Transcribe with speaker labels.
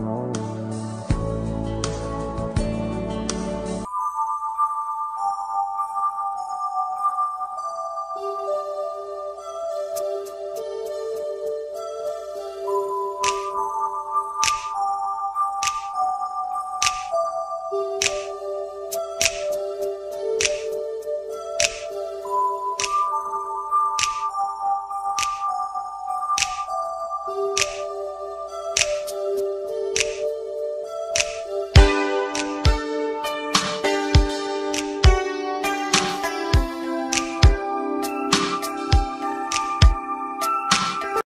Speaker 1: Oh.